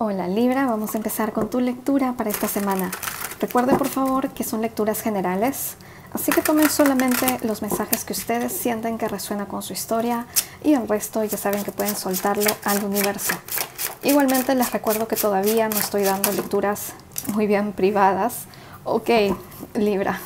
Hola Libra, vamos a empezar con tu lectura para esta semana. Recuerde por favor que son lecturas generales, así que tomen solamente los mensajes que ustedes sienten que resuena con su historia y el resto ya saben que pueden soltarlo al universo. Igualmente les recuerdo que todavía no estoy dando lecturas muy bien privadas. Ok, Libra,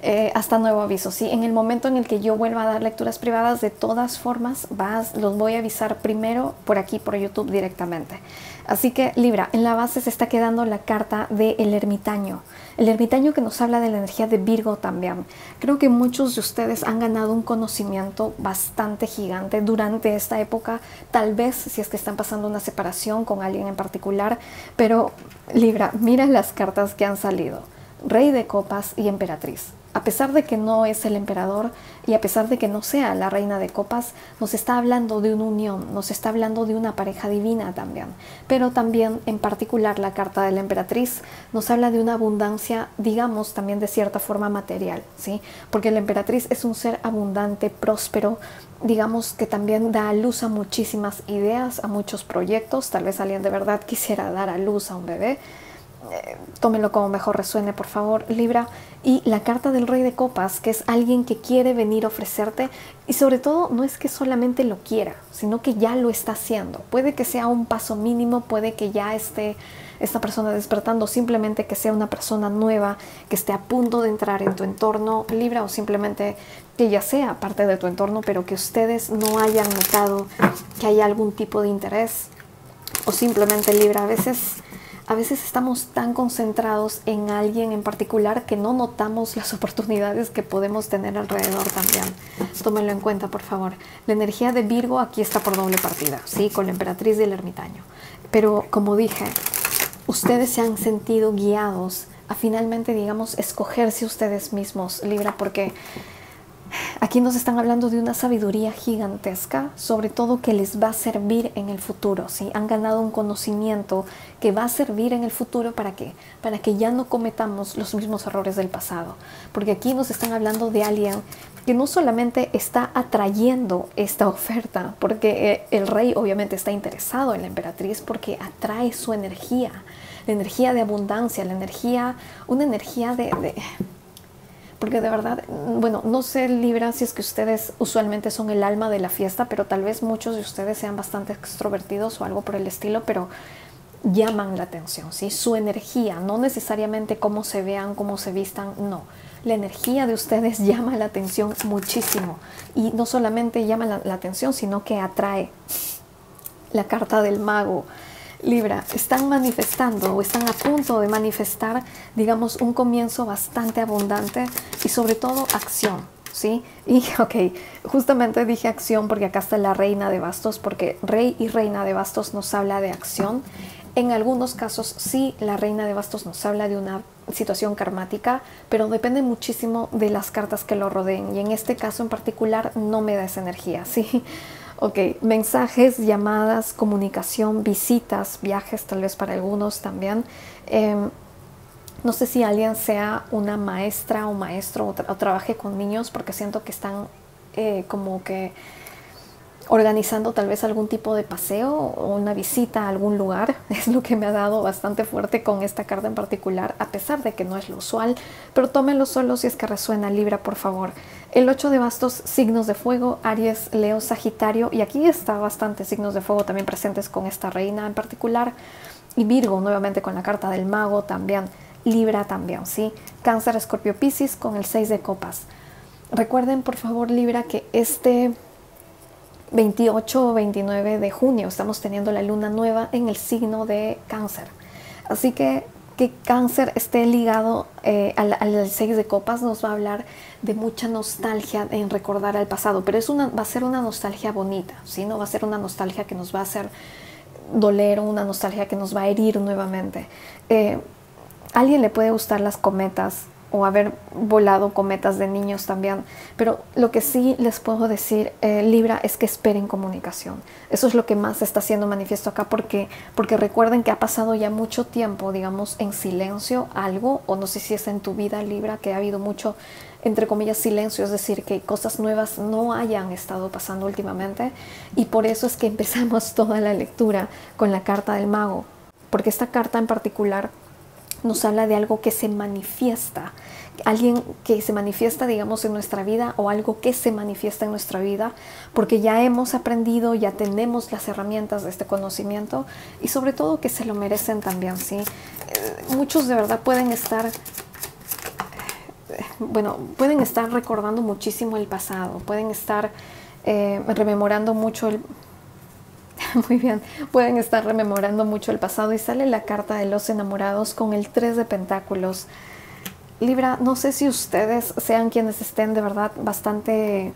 eh, hasta nuevo aviso. Sí, en el momento en el que yo vuelva a dar lecturas privadas, de todas formas, vas, los voy a avisar primero por aquí, por YouTube directamente. Así que Libra, en la base se está quedando la carta del ermitaño. El ermitaño que nos habla de la energía de Virgo también. Creo que muchos de ustedes han ganado un conocimiento bastante gigante durante esta época. Tal vez si es que están pasando una separación con alguien en particular. Pero Libra, mira las cartas que han salido. Rey de copas y emperatriz a pesar de que no es el emperador y a pesar de que no sea la reina de copas, nos está hablando de una unión, nos está hablando de una pareja divina también. Pero también, en particular, la carta de la emperatriz nos habla de una abundancia, digamos, también de cierta forma material, ¿sí? Porque la emperatriz es un ser abundante, próspero, digamos que también da a luz a muchísimas ideas, a muchos proyectos. Tal vez alguien de verdad quisiera dar a luz a un bebé eh, tómenlo como mejor resuene, por favor, Libra. Y la carta del Rey de Copas, que es alguien que quiere venir a ofrecerte y sobre todo no es que solamente lo quiera, sino que ya lo está haciendo. Puede que sea un paso mínimo, puede que ya esté esta persona despertando, simplemente que sea una persona nueva, que esté a punto de entrar en tu entorno, Libra, o simplemente que ya sea parte de tu entorno, pero que ustedes no hayan notado que hay algún tipo de interés o simplemente Libra. A veces a veces estamos tan concentrados en alguien en particular que no notamos las oportunidades que podemos tener alrededor también. Tómenlo en cuenta, por favor. La energía de Virgo aquí está por doble partida, ¿sí? Con la emperatriz y el ermitaño. Pero como dije, ustedes se han sentido guiados a finalmente, digamos, escogerse ustedes mismos, Libra, porque Aquí nos están hablando de una sabiduría gigantesca, sobre todo que les va a servir en el futuro. ¿sí? Han ganado un conocimiento que va a servir en el futuro para que, para que ya no cometamos los mismos errores del pasado. Porque aquí nos están hablando de alguien que no solamente está atrayendo esta oferta, porque eh, el rey obviamente está interesado en la emperatriz porque atrae su energía, la energía de abundancia, la energía, una energía de porque de verdad, bueno, no sé Libra si es que ustedes usualmente son el alma de la fiesta, pero tal vez muchos de ustedes sean bastante extrovertidos o algo por el estilo, pero llaman la atención, ¿sí? Su energía, no necesariamente cómo se vean, cómo se vistan, no. La energía de ustedes llama la atención muchísimo y no solamente llama la, la atención, sino que atrae. La carta del mago, Libra, están manifestando o están a punto de manifestar, digamos, un comienzo bastante abundante y sobre todo acción, ¿sí? Y, ok, justamente dije acción porque acá está la reina de bastos, porque rey y reina de bastos nos habla de acción. En algunos casos sí, la reina de bastos nos habla de una situación karmática, pero depende muchísimo de las cartas que lo rodeen. Y en este caso en particular no me da esa energía, ¿sí? Ok, mensajes, llamadas, comunicación, visitas, viajes, tal vez para algunos también. Em, no sé si alguien sea una maestra o maestro o, trabaje con niños porque siento que están eh, como que organizando tal vez algún tipo de paseo o una visita a algún lugar. Es lo que me ha dado bastante fuerte con esta carta en particular, a pesar de que no es lo usual. Pero tómenlo solo si es que resuena Libra, por favor. El 8 de bastos, signos de fuego, Aries, Leo, Sagitario. Y aquí está bastante signos de fuego también presentes con esta reina en particular. Y Virgo, nuevamente con la carta del mago también. Libra también, ¿sí? Cáncer, Escorpio, Piscis con el 6 de copas. Recuerden, por favor, Libra, que este 28 o 29 de junio estamos teniendo la luna nueva en el signo de cáncer. Así que que cáncer esté ligado eh, al, 6 de copas nos va a hablar de mucha nostalgia en recordar al pasado, pero es una, va a ser una nostalgia bonita, ¿sí? no va a ser una nostalgia que nos va a hacer doler una nostalgia que nos va a herir nuevamente. Eh, alguien le puede gustar las cometas, o haber volado cometas de niños también. Pero lo que sí les puedo decir, eh, Libra, es que esperen comunicación. Eso es lo que más está haciendo manifiesto acá porque, porque recuerden que ha pasado ya mucho tiempo, digamos, en silencio algo, o no sé si es en tu vida, Libra, que ha habido mucho, entre comillas, silencio, es decir, que cosas nuevas no hayan estado pasando últimamente. Y por eso es que empezamos toda la lectura con la carta del mago porque esta carta en particular nos habla de algo que se manifiesta, alguien que se manifiesta, digamos, en nuestra vida o algo que se manifiesta en nuestra vida, porque ya hemos aprendido, ya tenemos las herramientas de este conocimiento y sobre todo que se lo merecen también, ¿sí? Eh, muchos de verdad pueden estar, bueno, pueden estar recordando muchísimo el pasado, pueden estar eh, rememorando mucho el... Muy bien, pueden estar rememorando mucho el pasado y sale la carta de los enamorados con el 3 de pentáculos. Libra, no sé si ustedes sean quienes estén de verdad bastante,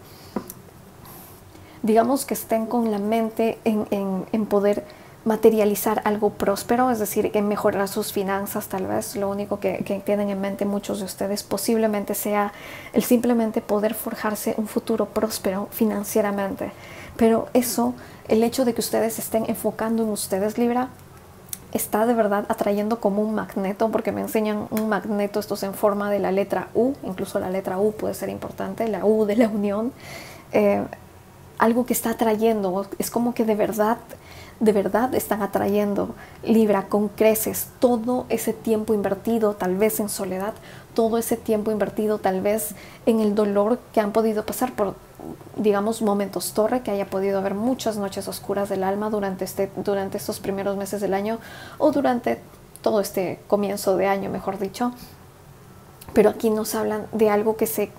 digamos que estén con la mente en, poder materializar algo próspero, es decir, en mejorar sus finanzas tal vez. Lo único que, que, tienen en mente muchos de ustedes posiblemente sea el simplemente poder forjarse un futuro próspero financieramente. Pero eso, el hecho de que ustedes estén enfocando en ustedes, Libra, está de verdad atrayendo como un magneto, porque me enseñan un magneto, esto es en forma de la letra U, incluso la letra U puede ser importante, la U de la unión, eh, algo que está atrayendo, es como que de verdad, de verdad están atrayendo Libra con creces todo ese tiempo invertido, tal vez en soledad, todo ese tiempo invertido tal vez en el dolor que han podido pasar por digamos, momentos torre, que haya podido haber muchas noches oscuras del alma durante, este, durante estos primeros meses del año o durante todo este comienzo de año, mejor dicho. Pero aquí nos hablan de algo que se,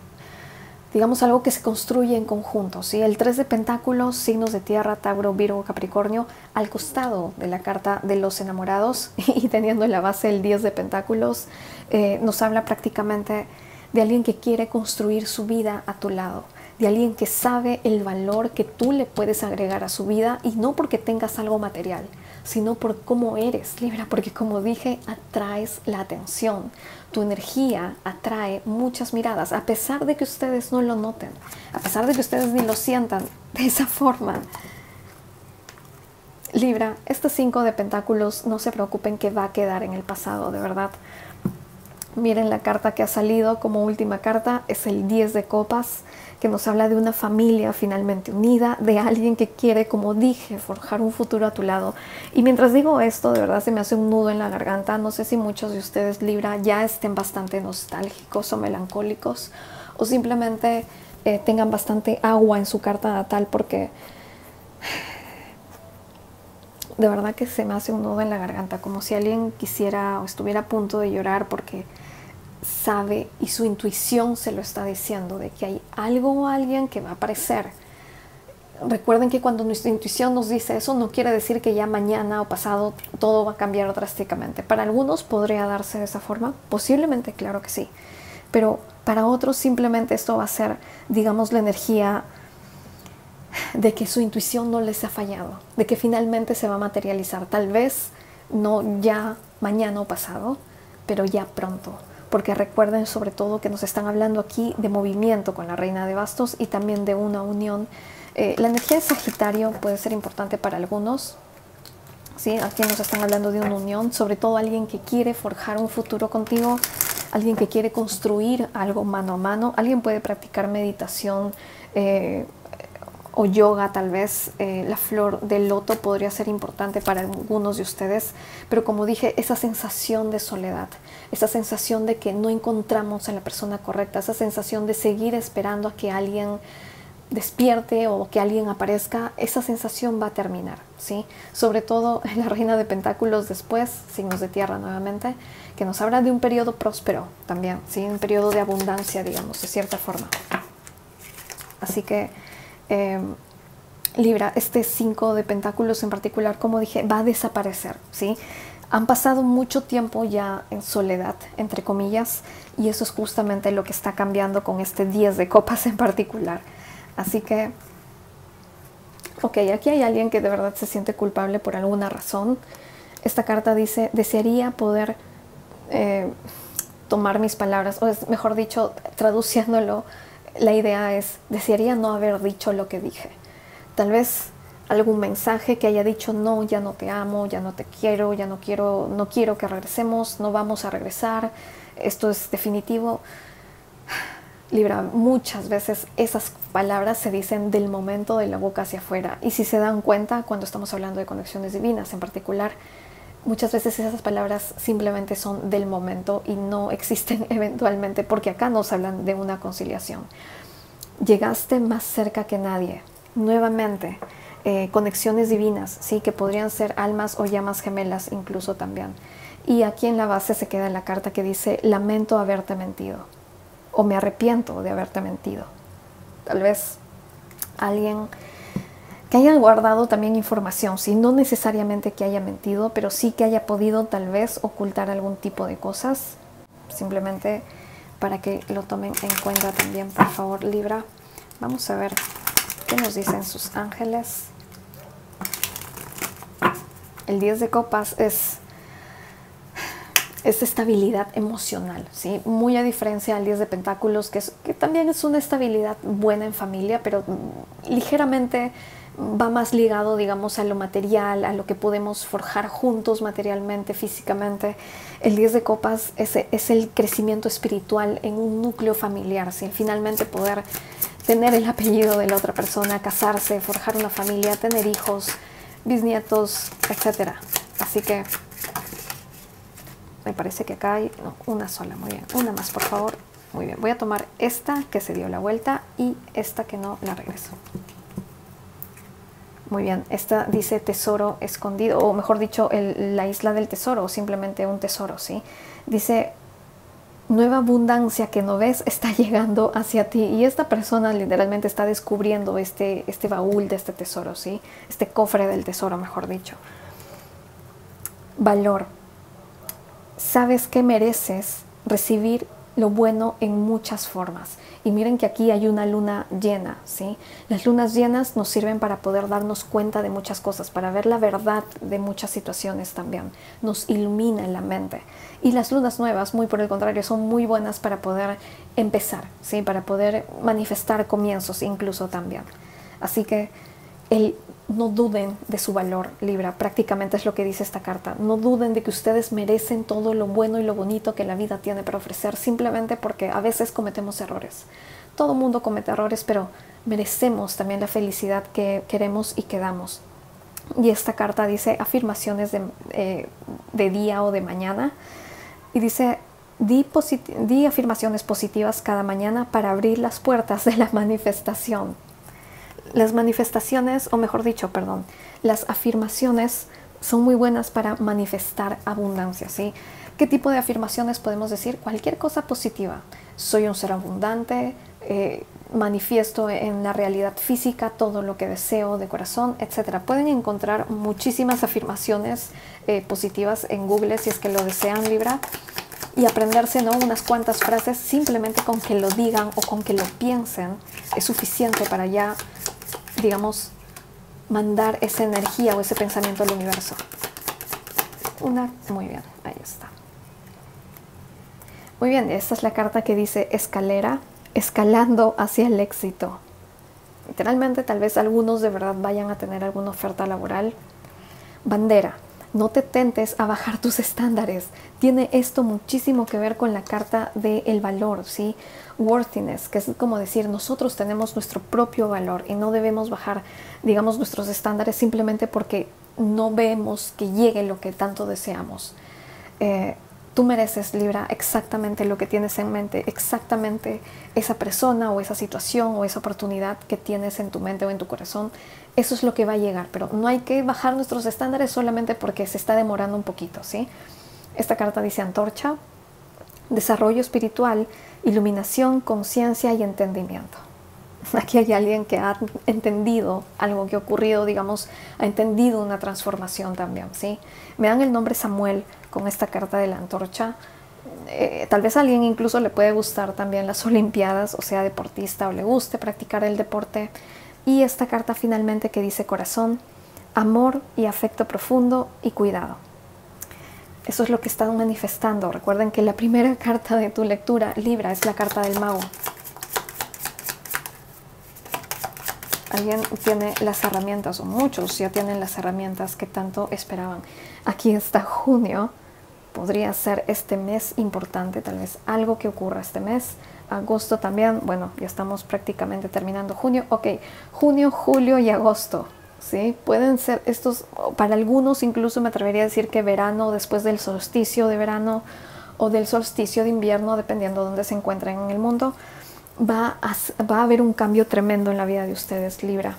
digamos, algo que se construye en conjunto. ¿sí? El 3 de pentáculos, signos de tierra, Tauro, Virgo, Capricornio, al costado de la carta de los enamorados y teniendo en la base el 10 de pentáculos, eh, nos habla prácticamente de alguien que quiere construir su vida a tu lado de alguien que sabe el valor que tú le puedes agregar a su vida y no porque tengas algo material, sino por cómo eres, Libra, porque como dije, atraes la atención. Tu energía atrae muchas miradas, a pesar de que ustedes no lo noten, a pesar de que ustedes ni lo sientan de esa forma. Libra, estos cinco de pentáculos no se preocupen que va a quedar en el pasado, de verdad. Miren la carta que ha salido como última carta, es el 10 de copas que nos habla de una familia finalmente unida, de alguien que quiere, como dije, forjar un futuro a tu lado. Y mientras digo esto, de verdad se me hace un nudo en la garganta. No sé si muchos de ustedes Libra ya estén bastante nostálgicos o melancólicos o simplemente eh, tengan bastante agua en su carta natal porque de verdad que se me hace un nudo en la garganta, como si alguien quisiera o estuviera a punto de llorar porque sabe y su intuición se lo está diciendo de que hay algo o alguien que va a aparecer. Recuerden que cuando nuestra intuición nos dice eso no quiere decir que ya mañana o pasado todo va a cambiar drásticamente. Para algunos podría darse de esa forma, posiblemente claro que sí, pero para otros simplemente esto va a ser, digamos, la energía de que su intuición no les ha fallado, de que finalmente se va a materializar, tal vez no ya mañana o pasado, pero ya pronto porque recuerden sobre todo que nos están hablando aquí de movimiento con la reina de bastos y también de una unión. Eh, la energía de Sagitario puede ser importante para algunos, ¿sí? aquí nos están hablando de una unión, sobre todo alguien que quiere forjar un futuro contigo, alguien que quiere construir algo mano a mano, alguien puede practicar meditación, eh, o yoga tal vez, eh, la flor del loto podría ser importante para algunos de ustedes, pero como dije, esa sensación de soledad, esa sensación de que no encontramos a la persona correcta, esa sensación de seguir esperando a que alguien despierte o que alguien aparezca, esa sensación va a terminar, ¿sí? Sobre todo la reina de pentáculos después, signos de tierra nuevamente, que nos habla de un periodo próspero también, ¿sí? Un periodo de abundancia, digamos, de cierta forma. Así que Em, Libra, este 5 de pentáculos en particular, como dije, va a desaparecer, ¿sí? Han pasado mucho tiempo ya en soledad, entre comillas, y eso es justamente lo que está cambiando con este 10 de copas en particular. Así que, ok, aquí hay alguien que de verdad se siente culpable por alguna razón. Esta carta dice, desearía poder eh, tomar mis palabras, o es mejor dicho, traduciéndolo, la idea es, desearía no haber dicho lo que dije. Tal vez algún mensaje que haya dicho, no, ya no te amo, ya no te quiero, ya no quiero, no quiero que regresemos, no vamos a regresar, esto es definitivo. Libra, muchas veces esas palabras se dicen del momento de la boca hacia afuera. Y si se dan cuenta, cuando estamos hablando de conexiones divinas en particular, muchas veces esas palabras simplemente son del momento y no existen eventualmente porque acá nos hablan de una conciliación. Llegaste más cerca que nadie, nuevamente, eh, conexiones divinas, sí, que podrían ser almas o llamas gemelas incluso también. Y aquí en la base se queda la carta que dice, lamento haberte mentido o me arrepiento de haberte mentido. Tal vez alguien que haya guardado también información, ¿sí? no necesariamente que haya mentido, pero sí que haya podido tal vez ocultar algún tipo de cosas, simplemente para que lo tomen en cuenta también, por favor, Libra. Vamos a ver qué nos dicen sus ángeles. El 10 de copas es es estabilidad emocional, ¿sí? Muy a diferencia del 10 de pentáculos, que, que también es una estabilidad buena en familia, pero ligeramente va más ligado, digamos, a lo material, a lo que podemos forjar juntos materialmente, físicamente. El 10 de copas es, el crecimiento espiritual en un núcleo familiar, ¿sí? finalmente poder tener el apellido de la otra persona, casarse, forjar una familia, tener hijos, bisnietos, etc. Así que me parece que acá hay una sola, muy bien. Una más, por favor. Muy bien, voy a tomar esta que se dio la vuelta y esta que no la regreso. Muy bien, esta dice tesoro escondido, o mejor dicho, la isla del tesoro, o simplemente un tesoro, ¿sí? Dice, nueva abundancia que no ves está llegando hacia ti. Y esta persona literalmente está descubriendo este, este baúl de este tesoro, ¿sí? Este cofre del tesoro, mejor dicho. Valor sabes que mereces recibir lo bueno en muchas formas. Y miren que aquí hay una luna llena, ¿sí? Las lunas llenas nos sirven para poder darnos cuenta de muchas cosas, para ver la verdad de muchas situaciones también. Nos ilumina la mente. Y las lunas nuevas, muy por el contrario, son muy buenas para poder empezar, ¿sí? Para poder manifestar comienzos incluso también. Así que el no duden de su valor, Libra. Prácticamente es lo que dice esta carta. No duden de que ustedes merecen todo lo bueno y lo bonito que la vida tiene para ofrecer, simplemente porque a veces cometemos errores. Todo mundo comete errores, pero merecemos también la felicidad que queremos y que damos. Y esta carta dice afirmaciones de, eh, día o de mañana. Y dice, di, di afirmaciones positivas cada mañana para abrir las puertas de la manifestación las manifestaciones, o mejor dicho, perdón, las afirmaciones son muy buenas para manifestar abundancia, ¿sí? ¿Qué tipo de afirmaciones podemos decir? Cualquier cosa positiva. Soy un ser abundante, eh, manifiesto en la realidad física todo lo que deseo de corazón, etc. Pueden encontrar muchísimas afirmaciones eh, positivas en Google si es que lo desean, Libra, y aprenderse ¿no? unas cuantas frases simplemente con que lo digan o con que lo piensen es suficiente para ya digamos, mandar esa energía o ese pensamiento al universo. Una, muy bien, ahí está. Muy bien, esta es la carta que dice escalera, escalando hacia el éxito. Literalmente, tal vez algunos de verdad vayan a tener alguna oferta laboral. Bandera, no te tentes a bajar tus estándares. Tiene esto muchísimo que ver con la carta del valor, ¿sí? Worthiness, que es como decir, nosotros tenemos nuestro propio valor y no debemos bajar, digamos, nuestros estándares simplemente porque no vemos que llegue lo que tanto deseamos. Eh, tú mereces, Libra, exactamente lo que tienes en mente, exactamente esa persona o esa situación o esa oportunidad que tienes en tu mente o en tu corazón. Eso es lo que va a llegar, pero no hay que bajar nuestros estándares solamente porque se está demorando un poquito, ¿sí? Esta carta dice antorcha, desarrollo espiritual, iluminación, conciencia y entendimiento. Aquí hay alguien que ha entendido algo que ha ocurrido, digamos, ha entendido una transformación también, ¿sí? Me dan el nombre Samuel con esta carta de la antorcha. Eh, tal vez a alguien incluso le puede gustar también las Olimpiadas, o sea, deportista o le guste practicar el deporte. Y esta carta finalmente que dice corazón, amor y afecto profundo y cuidado. Eso es lo que están manifestando. Recuerden que la primera carta de tu lectura, Libra, es la carta del mago. Alguien tiene las herramientas, o muchos ya tienen las herramientas que tanto esperaban. Aquí está junio. Podría ser este mes importante, tal vez algo que ocurra este mes. Agosto también, bueno, ya estamos prácticamente terminando junio. Ok, junio, julio y agosto ¿sí? Pueden ser estos, para algunos incluso me atrevería a decir que verano, después del solsticio de verano o del solsticio de invierno, dependiendo de dónde se encuentren en el mundo, va a, va a haber un cambio tremendo en la vida de ustedes, Libra.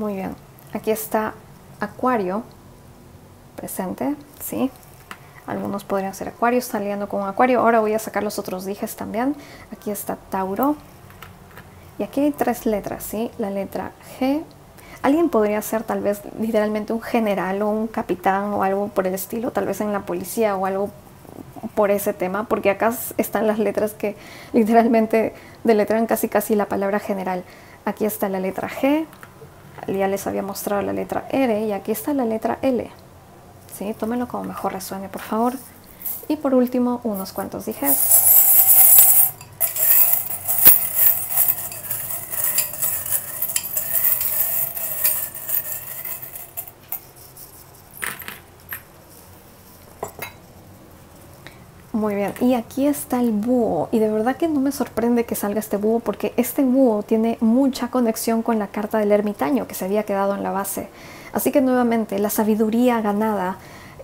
Muy bien, aquí está Acuario presente, ¿sí? Algunos podrían ser Acuario, saliendo con Acuario. Ahora voy a sacar los otros dijes también. Aquí está Tauro. Y aquí hay tres letras, ¿sí? La letra G. Alguien podría ser tal vez literalmente un general o un capitán o algo por el estilo, tal vez en la policía o algo por ese tema, porque acá están las letras que literalmente deletrean casi casi la palabra general. Aquí está la letra G, ya les había mostrado la letra R y aquí está la letra L. ¿Sí? Tómenlo como mejor resuene, por favor. Y por último, unos cuantos dije. Muy bien, y aquí está el búho, y de verdad que no me sorprende que salga este búho porque este búho tiene mucha conexión con la carta del ermitaño que se había quedado en la base. Así que nuevamente, la sabiduría ganada,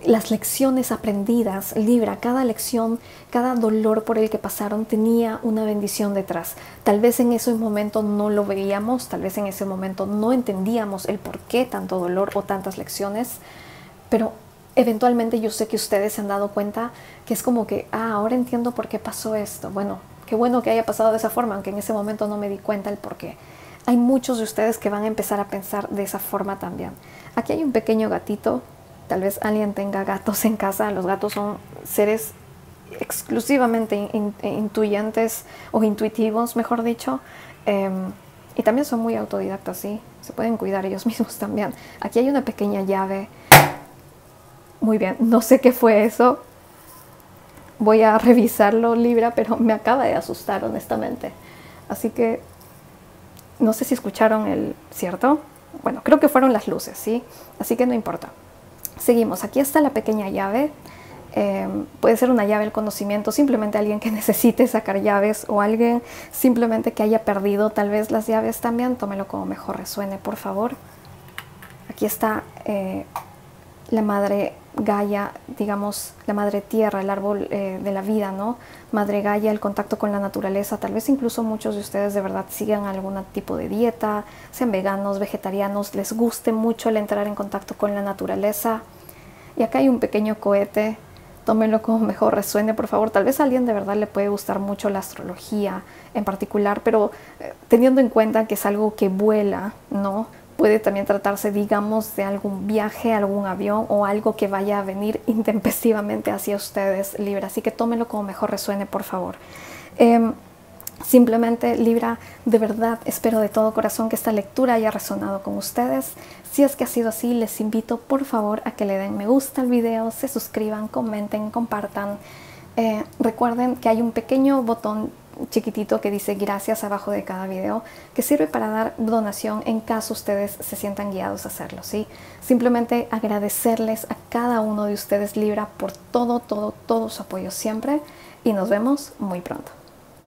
las lecciones aprendidas, Libra, cada lección, cada dolor por el que pasaron tenía una bendición detrás. Tal vez en ese momento no lo veíamos, tal vez en ese momento no entendíamos el por qué tanto dolor o tantas lecciones, pero eventualmente yo sé que ustedes se han dado cuenta que es como que, ah, ahora entiendo por qué pasó esto. Bueno, qué bueno que haya pasado de esa forma, aunque en ese momento no me di cuenta el por qué. Hay muchos de ustedes que van a empezar a pensar de esa forma también. Aquí hay un pequeño gatito, tal vez alguien tenga gatos en casa, los gatos son seres exclusivamente intuyentes o intuitivos, mejor dicho. Em, y también son muy autodidactas, sí, se pueden cuidar ellos mismos también. Aquí hay una pequeña llave muy bien, no sé qué fue eso. Voy a revisarlo, Libra, pero me acaba de asustar, honestamente. Así que no sé si escucharon el cierto. Bueno, creo que fueron las luces, ¿sí? Así que no importa. Seguimos. Aquí está la pequeña llave. Em, puede ser una llave del conocimiento, simplemente alguien que necesite sacar llaves o alguien simplemente que haya perdido tal vez las llaves también. Tómelo como mejor resuene, por favor. Aquí está eh, la madre Gaia, digamos, la madre tierra, el árbol eh, de la vida, ¿no? Madre Gaia, el contacto con la naturaleza. Tal vez incluso muchos de ustedes de verdad sigan algún tipo de dieta, sean veganos, vegetarianos, les guste mucho el entrar en contacto con la naturaleza. Y acá hay un pequeño cohete, tómenlo como mejor resuene, por favor. Tal vez a alguien de verdad le puede gustar mucho la astrología en particular, pero eh, teniendo en cuenta que es algo que vuela, ¿no? Puede también tratarse, digamos, de algún viaje, algún avión o algo que vaya a venir intempestivamente hacia ustedes, Libra. Así que tómelo como mejor resuene, por favor. Em, simplemente, Libra, de verdad espero de todo corazón que esta lectura haya resonado con ustedes. Si es que ha sido así, les invito por favor a que le den me gusta al video, se suscriban, comenten, compartan. Eh, recuerden que hay un pequeño botón chiquitito que dice gracias abajo de cada video, que sirve para dar donación en caso ustedes se sientan guiados a hacerlo, ¿sí? Simplemente agradecerles a cada uno de ustedes Libra por todo, todo, todo su apoyo siempre y nos vemos muy pronto.